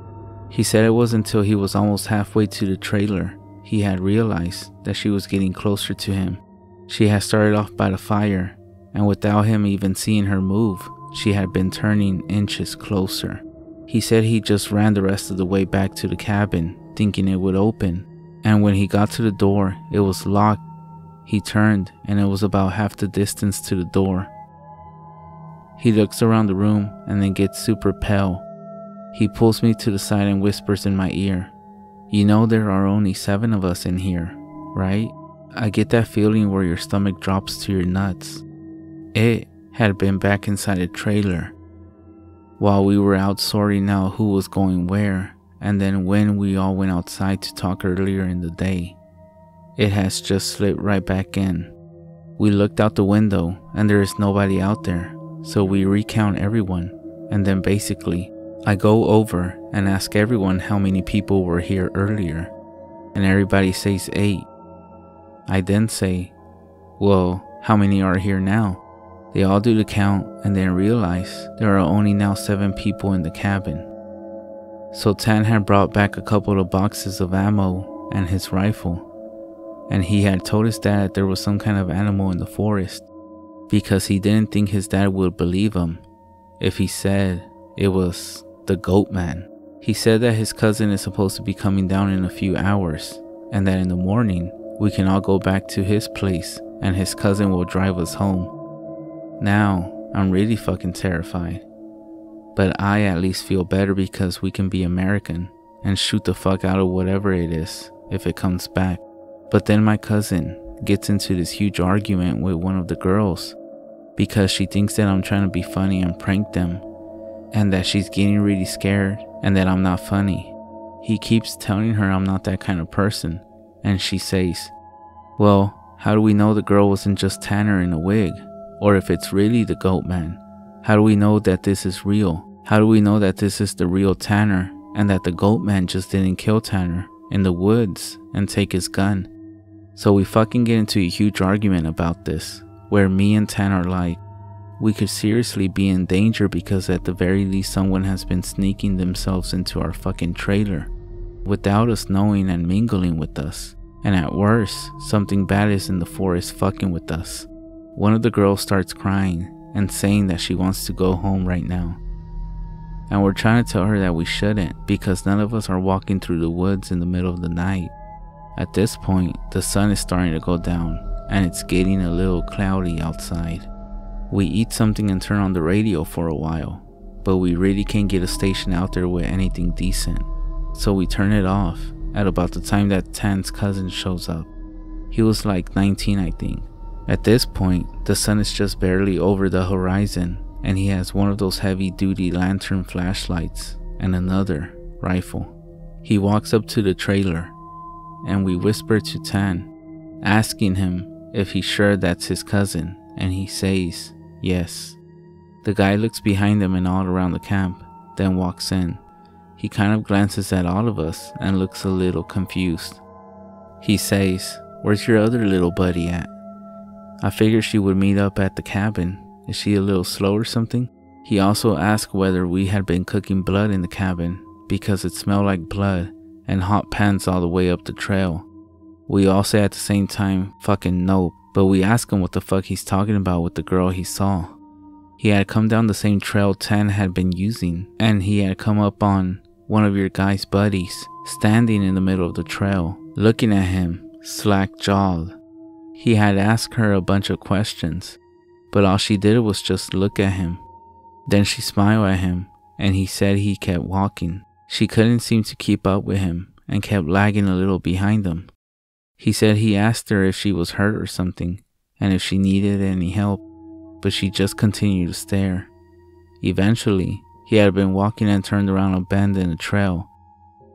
He said it was until he was almost halfway to the trailer he had realized that she was getting closer to him. She had started off by the fire, and without him even seeing her move, she had been turning inches closer. He said he just ran the rest of the way back to the cabin, thinking it would open, and when he got to the door, it was locked. He turned, and it was about half the distance to the door. He looks around the room and then gets super pale. He pulls me to the side and whispers in my ear, You know, there are only seven of us in here, right? I get that feeling where your stomach drops to your nuts. It had been back inside a trailer while we were out sorting out who was going where, and then when we all went outside to talk earlier in the day. It has just slipped right back in. We looked out the window and there is nobody out there, so we recount everyone, and then basically, I go over and ask everyone how many people were here earlier, and everybody says eight. I then say, Well, how many are here now? They all do the count and then realize there are only now seven people in the cabin. So Tan had brought back a couple of boxes of ammo and his rifle. and he had told his dad there was some kind of animal in the forest because he didn't think his dad would believe him if he said it was the goat man. He said that his cousin is supposed to be coming down in a few hours and that in the morning we can all go back to his place and his cousin will drive us home. Now, I'm really fucking terrified. But I at least feel better because we can be American and shoot the fuck out of whatever it is if it comes back. But then my cousin gets into this huge argument with one of the girls because she thinks that I'm trying to be funny and prank them and that she's getting really scared and that I'm not funny. He keeps telling her I'm not that kind of person and she says, Well, how do we know the girl wasn't just Tanner in a wig? Or if it's really the goat man? How do we know that this is real? How do we know that this is the real Tanner and that the goat man just didn't kill Tanner in the woods and take his gun? So we fucking get into a huge argument about this, where me and Tanner are like, we could seriously be in danger because at the very least someone has been sneaking themselves into our fucking trailer without us knowing and mingling with us. And at worst, something bad is in the forest fucking with us. One of the girls starts crying and saying that she wants to go home right now. And we're trying to tell her that we shouldn't because none of us are walking through the woods in the middle of the night. At this point, the sun is starting to go down and it's getting a little cloudy outside. We eat something and turn on the radio for a while, but we really can't get a station out there with anything decent. So we turn it off at about the time that Tan's cousin shows up. He was like 19, I think, at this point, the sun is just barely over the horizon, and he has one of those heavy duty lantern flashlights and another rifle. He walks up to the trailer, and we whisper to Tan, asking him if he's sure that's his cousin, and he says yes. The guy looks behind him and all around the camp, then walks in. He kind of glances at all of us and looks a little confused. He says, Where's your other little buddy at? I figured she would meet up at the cabin. Is she a little slow or something? He also asked whether we had been cooking blood in the cabin because it smelled like blood and hot pants all the way up the trail. We all say at the same time, fucking nope, but we ask him what the fuck he's talking about with the girl he saw. He had come down the same trail Tan had been using, and he had come up on one of your guy's buddies standing in the middle of the trail, looking at him, slack jawed. He had asked her a bunch of questions, but all she did was just look at him. Then she smiled at him, and he said he kept walking. She couldn't seem to keep up with him and kept lagging a little behind him. He said he asked her if she was hurt or something and if she needed any help, but she just continued to stare. Eventually, he had been walking and turned around a bend in the trail,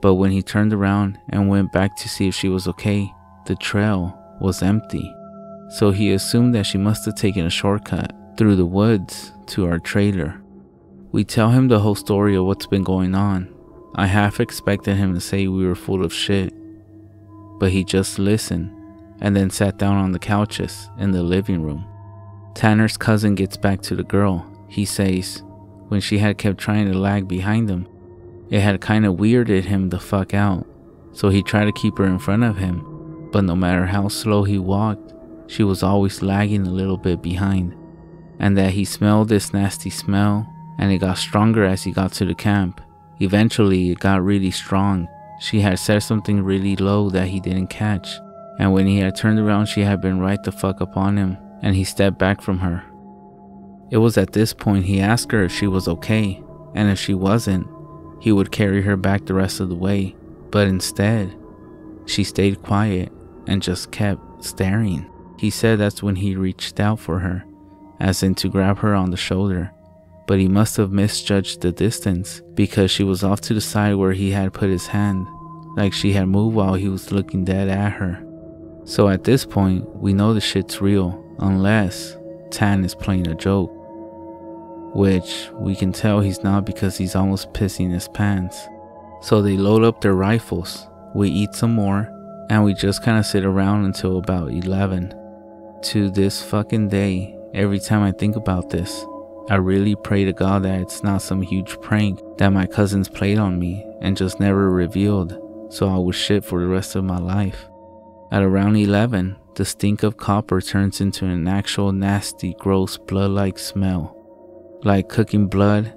but when he turned around and went back to see if she was okay, the trail was empty, so he assumed that she must have taken a shortcut through the woods to our trailer. We tell him the whole story of what's been going on. I half expected him to say we were full of shit, but he just listened and then sat down on the couches in the living room. Tanner's cousin gets back to the girl. He says, when she had kept trying to lag behind him, it had kinda weirded him the fuck out, so he tried to keep her in front of him but no matter how slow he walked, she was always lagging a little bit behind, and that he smelled this nasty smell, and it got stronger as he got to the camp. Eventually, it got really strong. She had said something really low that he didn't catch, and when he had turned around, she had been right the fuck up on him, and he stepped back from her. It was at this point he asked her if she was okay, and if she wasn't, he would carry her back the rest of the way. But instead, she stayed quiet and just kept staring. He said that's when he reached out for her, as in to grab her on the shoulder, but he must have misjudged the distance because she was off to the side where he had put his hand, like she had moved while he was looking dead at her. So at this point, we know the shit's real, unless Tan is playing a joke. Which we can tell he's not because he's almost pissing his pants. So they load up their rifles, we eat some more, and we just kind of sit around until about 11. To this fucking day, every time I think about this, I really pray to God that it's not some huge prank that my cousins played on me and just never revealed, so I would shit for the rest of my life. At around 11, the stink of copper turns into an actual nasty, gross, blood like smell, like cooking blood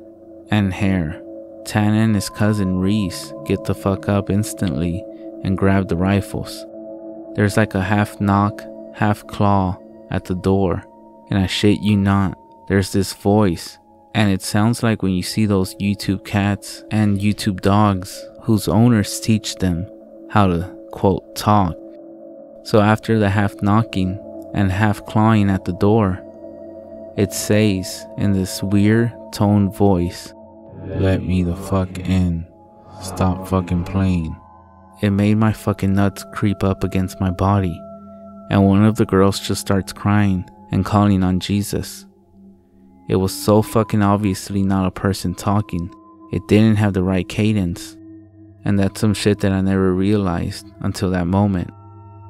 and hair. Tan and his cousin Reese get the fuck up instantly and grab the rifles. There's like a half knock, half claw at the door, and I shit you not, there's this voice, and it sounds like when you see those YouTube cats and YouTube dogs whose owners teach them how to quote talk. So after the half knocking and half clawing at the door, it says in this weird toned voice, Let me the fuck in. Stop fucking playing. It made my fucking nuts creep up against my body, and one of the girls just starts crying and calling on Jesus. It was so fucking obviously not a person talking. It didn't have the right cadence. And that's some shit that I never realized until that moment.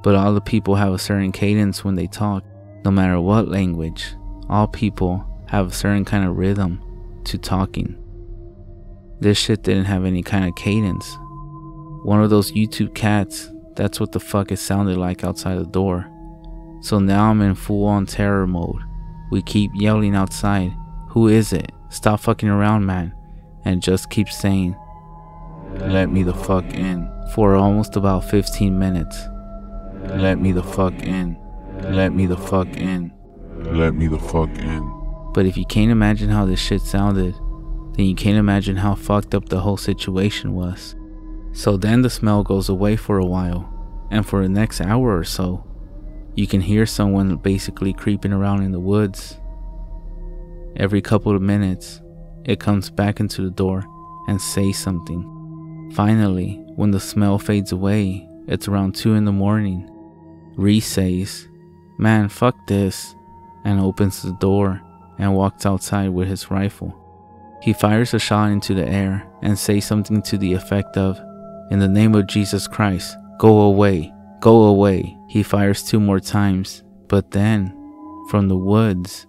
But all the people have a certain cadence when they talk, no matter what language. All people have a certain kind of rhythm to talking. This shit didn't have any kind of cadence. One of those YouTube cats, that's what the fuck it sounded like outside the door. So now I'm in full on terror mode. We keep yelling outside, Who is it? Stop fucking around, man. And just keep saying, Let me the fuck in. For almost about 15 minutes. Let me the fuck in. Let me the fuck in. Let me the fuck in. But if you can't imagine how this shit sounded, then you can't imagine how fucked up the whole situation was. So then the smell goes away for a while, and for the next hour or so, you can hear someone basically creeping around in the woods. Every couple of minutes, it comes back into the door and says something. Finally, when the smell fades away, it's around 2 in the morning. Reese says, Man, fuck this, and opens the door and walks outside with his rifle. He fires a shot into the air and says something to the effect of, In the name of Jesus Christ, go away. Go away. He fires two more times, but then, from the woods,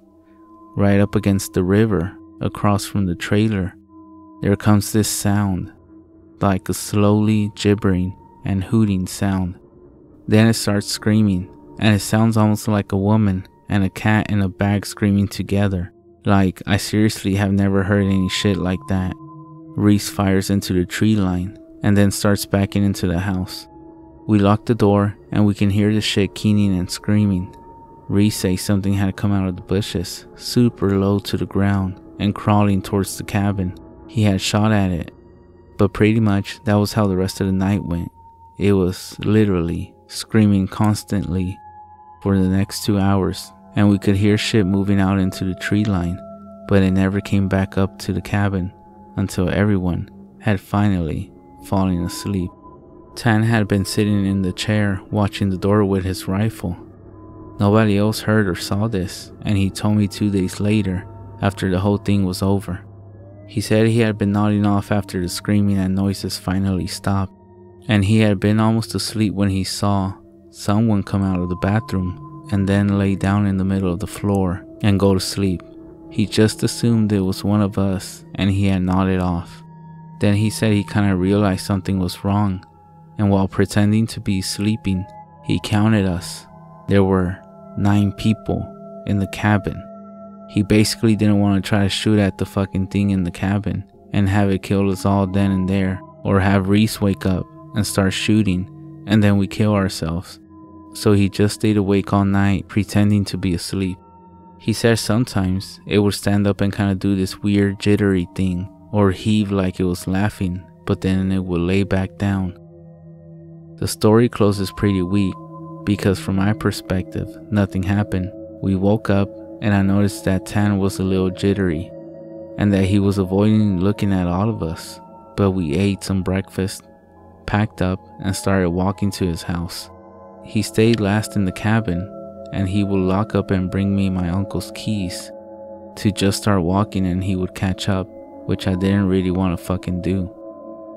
right up against the river, across from the trailer, there comes this sound, like a slowly gibbering and hooting sound. Then it starts screaming, and it sounds almost like a woman and a cat in a bag screaming together. Like, I seriously have never heard any shit like that. Reese fires into the tree line and then starts backing into the house. We lock the door and we can hear the shit keening and screaming. Reese says something had come out of the bushes, super low to the ground, and crawling towards the cabin. He had shot at it. But pretty much that was how the rest of the night went. It was literally screaming constantly for the next two hours, and we could hear shit moving out into the tree line, but it never came back up to the cabin until everyone had finally fallen asleep. Tan had been sitting in the chair watching the door with his rifle. Nobody else heard or saw this, and he told me two days later, after the whole thing was over. He said he had been nodding off after the screaming and noises finally stopped, and he had been almost asleep when he saw someone come out of the bathroom and then lay down in the middle of the floor and go to sleep. He just assumed it was one of us and he had nodded off. Then he said he kind of realized something was wrong and while pretending to be sleeping, he counted us. There were nine people in the cabin. He basically didn't want to try to shoot at the fucking thing in the cabin and have it kill us all then and there, or have Reese wake up and start shooting and then we kill ourselves. So he just stayed awake all night pretending to be asleep. He said sometimes it would stand up and kind of do this weird jittery thing or heave like it was laughing, but then it would lay back down the story closes pretty weak because, from my perspective, nothing happened. We woke up and I noticed that Tan was a little jittery and that he was avoiding looking at all of us. But we ate some breakfast, packed up, and started walking to his house. He stayed last in the cabin and he would lock up and bring me my uncle's keys to just start walking and he would catch up, which I didn't really want to fucking do.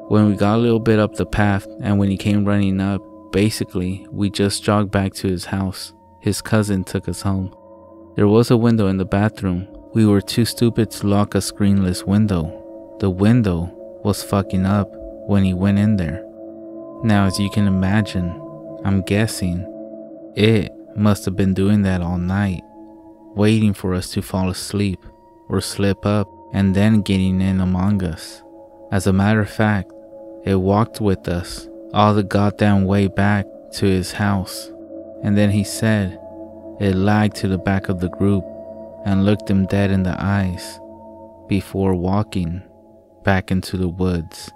When we got a little bit up the path and when he came running up, basically, we just jogged back to his house. His cousin took us home. There was a window in the bathroom. We were too stupid to lock a screenless window. The window was fucking up when he went in there. Now, as you can imagine, I'm guessing it must have been doing that all night, waiting for us to fall asleep or slip up and then getting in among us. As a matter of fact, it walked with us all the goddamn way back to his house, and then he said it lagged to the back of the group and looked him dead in the eyes before walking back into the woods.